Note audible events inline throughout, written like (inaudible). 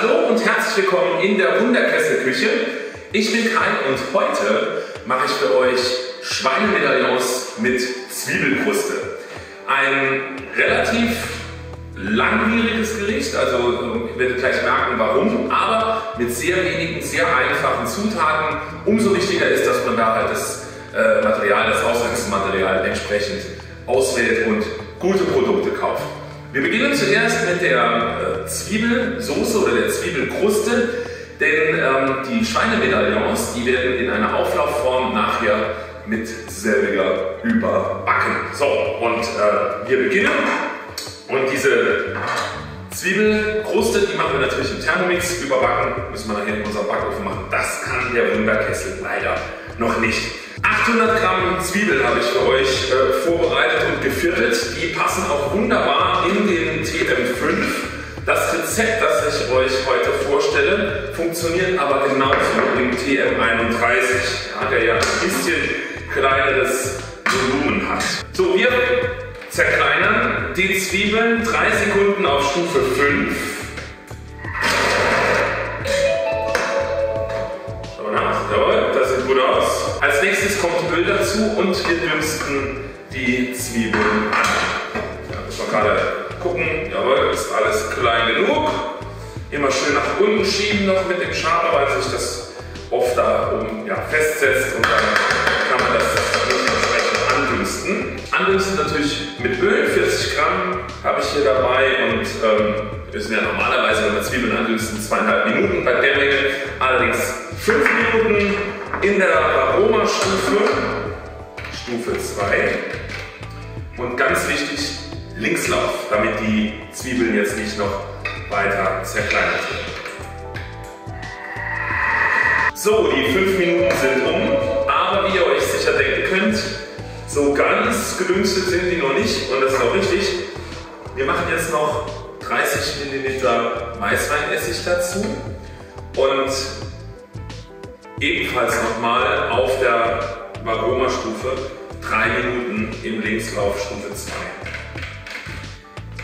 Hallo und herzlich willkommen in der Wunderkesselküche. Ich bin Kai und heute mache ich für euch Schweinemedaillons mit Zwiebelkruste. Ein relativ langwieriges Gericht, also ihr werdet gleich merken warum, aber mit sehr wenigen, sehr einfachen Zutaten. Umso wichtiger ist, dass man da halt das äh, Material, das Ausgangsmaterial entsprechend auswählt und gute Produkte kauft. Wir beginnen zuerst mit der äh, Zwiebelsoße oder der Zwiebelkruste, denn ähm, die Schweinemedaillons, die werden in einer Auflaufform nachher mit selbiger überbacken. So, und äh, wir beginnen. Und diese Zwiebelkruste, die machen wir natürlich im Thermomix. Überbacken müssen wir nachher in unserem Backofen machen. Das kann der Wunderkessel leider noch nicht. 800 Gramm Zwiebeln habe ich für euch äh, vorbereitet und geviertelt. Die passen auch wunderbar in den TM5. Das Rezept, das ich euch heute vorstelle, funktioniert aber genauso im TM31, ja, der ja ein bisschen kleineres Volumen hat. So, wir zerkleinern die Zwiebeln 3 Sekunden auf Stufe 5. dazu und wir dünsten die Zwiebeln an. Da müssen wir gerade gucken, jawohl, ist alles klein genug. Immer schön nach unten schieben noch mit dem Schaber, weil sich das oft da oben ja, festsetzt und dann kann man das entsprechend andünsten. Andünsten natürlich mit Öl, 40 Gramm habe ich hier dabei und ähm, wir müssen ja normalerweise, wenn wir Zwiebeln andünsten, zweieinhalb Minuten bei der Menge. Allerdings fünf Minuten in der Aromastufe, Stufe 2. Und ganz wichtig, Linkslauf, damit die Zwiebeln jetzt nicht noch weiter zerkleinert werden. So, die fünf Minuten sind um, aber wie ihr euch sicher denken könnt, so ganz gedünstet sind die noch nicht und das ist auch richtig. Wir machen jetzt noch 30 ml Weißweinessig dazu und ebenfalls nochmal auf der Varoma-Stufe 3 Minuten im Linkslauf Stufe 2.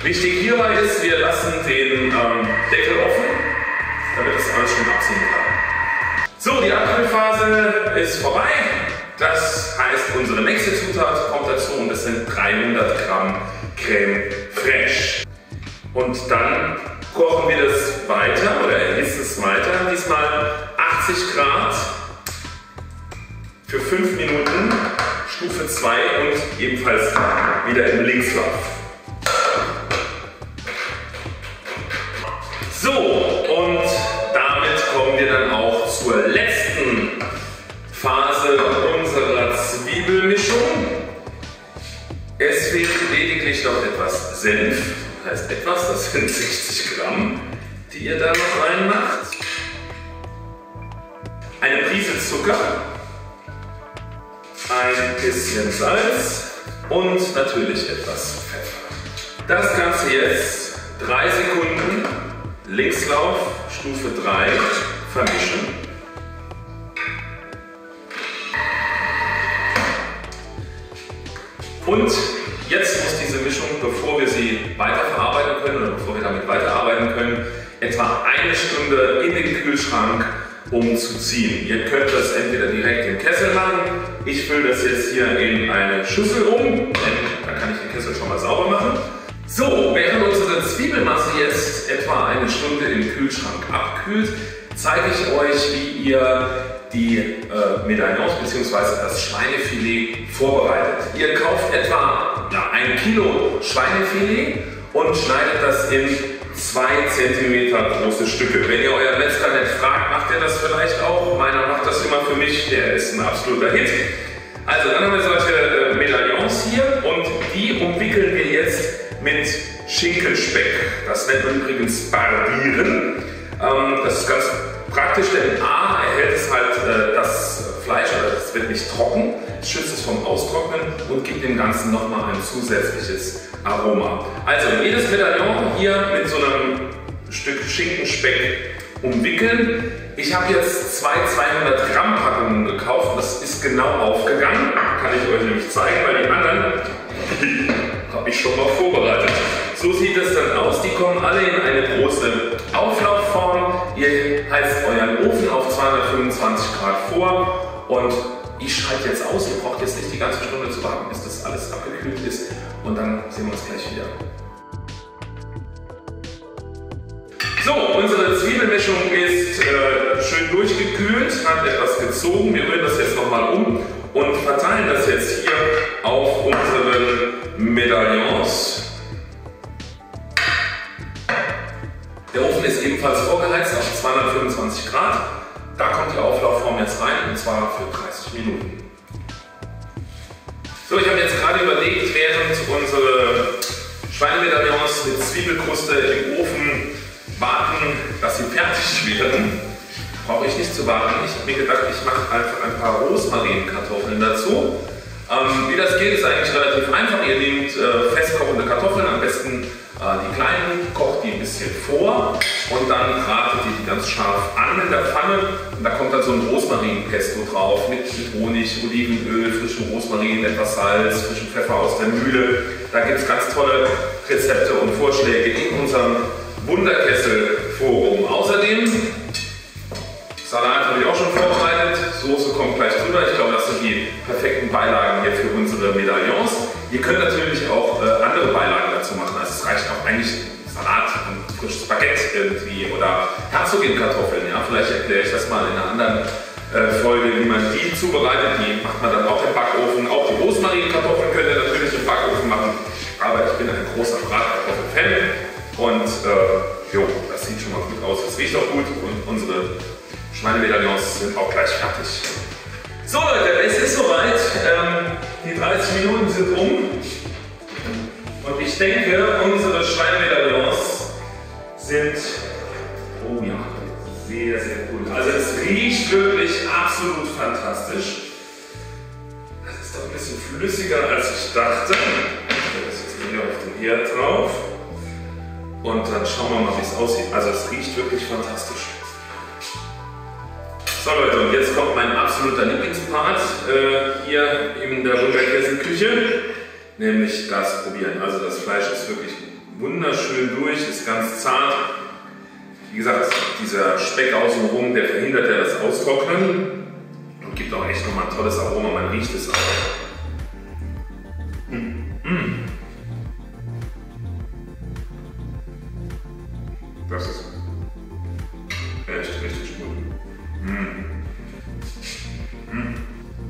Wichtig hierbei ist, wir lassen den ähm, Deckel offen, damit das alles schön abziehen kann. So, die Abkühlphase ist vorbei. Das heißt, unsere nächste Zutat kommt dazu und das sind 300 Gramm Creme Fraiche. Und dann kochen wir das weiter oder erhitzen es weiter. Diesmal 80 Grad für 5 Minuten, Stufe 2 und ebenfalls wieder im Linkslauf. So, und damit kommen wir dann auch zur letzten Phase unserer Zwiebelmischung. Es fehlt lediglich noch etwas Senf, heißt etwas, das sind 60 Gramm, die ihr da noch reinmacht. Eine Prise Zucker, ein bisschen Salz und natürlich etwas Pfeffer. Das Ganze jetzt 3 Sekunden Linkslauf, Stufe 3, vermischen. Und jetzt muss diese Mischung, bevor wir sie weiterverarbeiten können oder bevor wir damit weiterarbeiten können, etwa eine Stunde in den Kühlschrank umzuziehen. Ihr könnt das entweder direkt im Kessel machen. Ich fülle das jetzt hier in eine Schüssel um, denn dann kann ich den Kessel schon mal sauber machen. So, während unsere Zwiebelmasse jetzt etwa eine Stunde im Kühlschrank abkühlt, zeige ich euch, wie ihr die äh, Medaillons bzw. das Schweinefilet vorbereitet. Ihr kauft etwa ja, ein Kilo Schweinefilet und schneidet das in 2 cm große Stücke. Wenn ihr euer Metzger nicht fragt, macht er das vielleicht auch. Meiner macht das immer für mich, der ist ein absoluter Hit. Also dann haben wir solche äh, Medaillons hier und die umwickeln wir jetzt mit Schinkenspeck. Das nennt man übrigens Barbieren. Ähm, das ist ganz praktisch, denn A erhält es halt äh, das es wird nicht trocken, schützt es vom Austrocknen und gibt dem Ganzen nochmal ein zusätzliches Aroma. Also jedes Medaillon hier mit so einem Stück Schinkenspeck umwickeln. Ich habe jetzt zwei 200 Gramm Packungen gekauft. Das ist genau aufgegangen. Kann ich euch nämlich zeigen, weil die anderen (laughs) habe ich schon mal vorbereitet. So sieht es dann aus. Die kommen alle in eine große Auflaufform. ihr heizt euren Ofen auf 225 Grad vor und ich schalte jetzt aus. Ihr braucht jetzt nicht die ganze Stunde zu warten, bis das alles abgekühlt ist und dann sehen wir uns gleich wieder. So, unsere Zwiebelmischung ist äh, schön durchgekühlt, hat etwas gezogen. Wir rühren das jetzt nochmal um und verteilen das jetzt hier auf unseren Medaillons. Der Ofen ist ebenfalls vorgeheizt auf 225 Grad. Da kommt die Auflaufform jetzt rein und zwar für 30 Minuten. So, ich habe jetzt gerade überlegt, während unsere Schweinemedaillons mit Zwiebelkruste im Ofen warten, dass sie fertig werden, brauche ich nicht zu warten. Ich habe mir gedacht, ich mache einfach ein paar Rosmarinkartoffeln dazu. Ähm, wie das geht, ist eigentlich relativ einfach. Ihr nehmt äh, festkochende Kartoffeln, am besten äh, die kleinen, kocht die ein bisschen vor und dann bratet ihr die ganz scharf an in der Pfanne. Und da kommt dann so ein Rosmarinpesto drauf mit, mit Honig, Olivenöl, frischem Rosmarin, etwas Salz, frischem Pfeffer aus der Mühle. Da gibt es ganz tolle Rezepte und Vorschläge in unserem Wunderkessel-Forum. Außerdem, Salat habe ich auch schon vorbereitet, Soße kommt gleich drüber. Ich glaube, das sind die perfekten Beilagen hier für unsere Medaillons. Ihr könnt natürlich auch äh, andere Beilagen dazu machen. Also es reicht auch eigentlich Salat und frisches Baguette irgendwie oder Herzogin-Kartoffeln. Ja? Vielleicht erkläre ich das mal in einer anderen äh, Folge, wie man die zubereitet. Die macht man dann auch im Backofen. Auch die Rosmarin-Kartoffeln könnt ihr natürlich im Backofen machen. Aber ich bin ein großer Bratkartoffel-Fan. Und äh, jo, das sieht schon mal gut aus. Es riecht auch gut und unsere Schweinemedaillons sind auch gleich fertig. So Leute, es ist soweit. Ähm, die 30 Minuten sind um. Und ich denke, unsere Schweinemedaillons sind, oh ja, sehr, sehr cool. Also es riecht wirklich absolut fantastisch. Das ist doch ein bisschen flüssiger als ich dachte. Ich das jetzt hier auf den Herd drauf. Und dann schauen wir mal, wie es aussieht. Also es riecht wirklich fantastisch. So Leute, und jetzt kommt mein absoluter Lieblingspart äh, hier in der Wunderkäse-Küche, nämlich das Probieren. Also das Fleisch ist wirklich wunderschön durch, ist ganz zart. Wie gesagt, dieser Speck außenrum, der verhindert ja das Austrocknen und gibt auch echt nochmal ein tolles Aroma, man riecht es auch.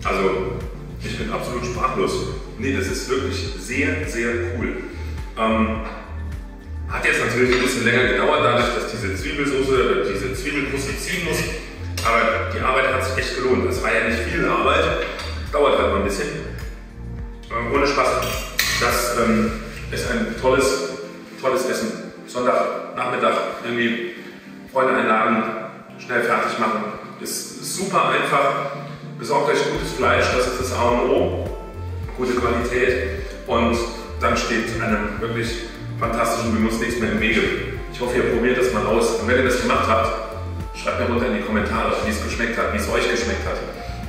Also, ich bin absolut sprachlos. Nee, das ist wirklich sehr, sehr cool. Ähm, hat jetzt natürlich ein bisschen länger gedauert, dadurch, dass diese Zwiebelsoße, diese Zwiebelkruste ziehen muss. Aber die Arbeit hat sich echt gelohnt. Das war ja nicht viel Arbeit, dauert halt mal ein bisschen. Ähm, ohne Spaß. Das ähm, ist ein tolles, tolles Essen. Sonntagnachmittag irgendwie Freunde einladen, schnell fertig machen. Ist super einfach. Besorgt euch gutes Fleisch, das ist das A und O. Gute Qualität. Und dann steht einem wirklich fantastischen Genuss nichts mehr im Wege. Ich hoffe, ihr probiert das mal aus. Und wenn ihr das gemacht habt, schreibt mir runter in die Kommentare, wie es geschmeckt hat, wie es euch geschmeckt hat.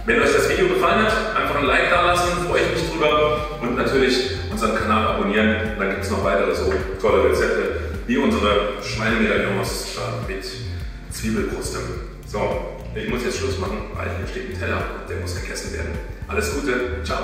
Wenn euch das Video gefallen hat, einfach ein Like da lassen, freue ich mich drüber. Und natürlich unseren Kanal abonnieren. Dann gibt es noch weitere so tolle Rezepte wie unsere Schweinemedaillons äh, mit Zwiebelkruste. So, ich muss jetzt Schluss machen, weil hier steht ein Teller der muss gegessen werden. Alles Gute, ciao.